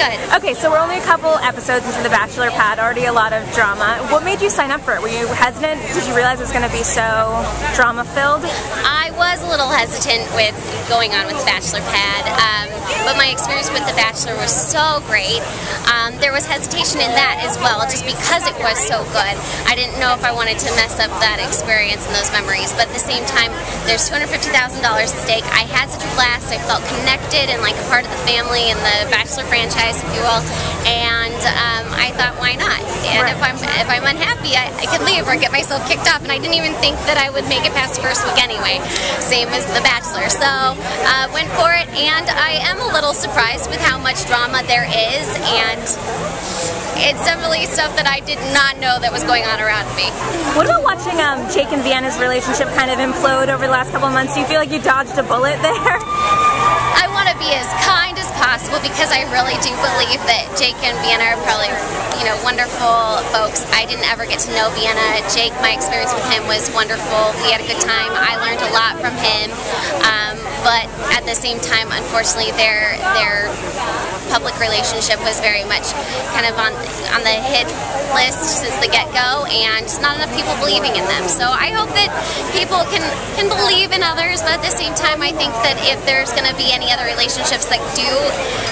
good. Okay, so we're only a couple episodes into The Bachelor pad, already a lot of drama. What made you sign up for it? Were you hesitant? Did you realize it was going to be so drama filled? I was a little hesitant with going on with The Bachelor pad, um, but my experience with The Bachelor was so great. Um, there was hesitation in that as well, just because it was so good. I didn't know if I wanted to mess up that experience and those memories, but at the same time, there's $250,000 at stake. I had such a blast. I felt connected and like a part of the family and the Bachelor franchise, if you will, and um, I thought, why not? And Right. if I'm if I'm unhappy, I, I could leave or get myself kicked off. And I didn't even think that I would make it past the first week anyway. Same as The Bachelor. So uh, went for it, and I am a little surprised with how much drama there is, and it's definitely stuff that I did not know that was going on around me. What about watching um, Jake and Vienna's relationship kind of implode over the last couple of months? Do you feel like you dodged a bullet there? I want to be as kind possible because I really do believe that Jake and Vienna are probably, you know, wonderful folks. I didn't ever get to know Vienna. Jake, my experience with him was wonderful. We had a good time. I learned a lot from him. Um, but at the same time, unfortunately, their their public relationship was very much kind of on on the hit list since the get-go, and not enough people believing in them. So I hope that people can can believe in others, but at the same time, I think that if there's going to be any other relationships that do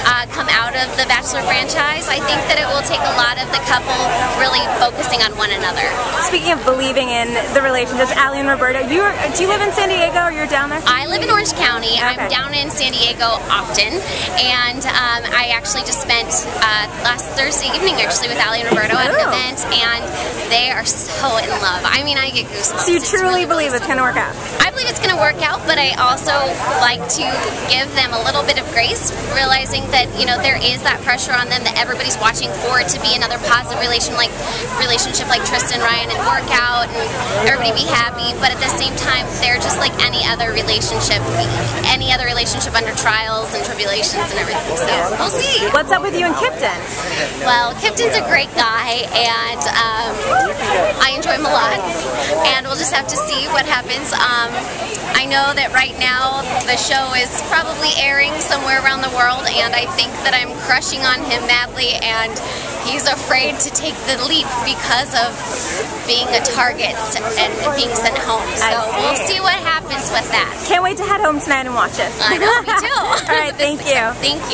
uh, come out of the Bachelor franchise, I think that it will take a lot of the couple really focusing on one another. Speaking of believing in the relationships, Ali and Roberto, you are, do you live in San Diego or you're down there? I live in Orange County. I'm down in San Diego often, and um, I actually just spent uh, last Thursday evening actually with Ali and Roberto at an Oh. event, and they are so in love. I mean, I get goosebumps. So you truly really, believe really it's going to work out? I believe it's going to work out, but I also like to give them a little bit of grace, realizing that you know there is that pressure on them that everybody's watching for it to be another positive relation like relationship like Tristan Ryan and work out and everybody be happy. But at the same time, they're just like any other relationship, any other relationship under trials and tribulations and everything. So we'll see. What's up with you and Kiptyn? Well, Kiptyn's a great guy, and um, Him a lot. And we'll just have to see what happens. Um, I know that right now the show is probably airing somewhere around the world, and I think that I'm crushing on him madly, and he's afraid to take the leap because of being a target and being sent home. So we'll see. see what happens with that. Can't wait to head home tonight and watch it. I know, me too. All right, thank you. Thank you.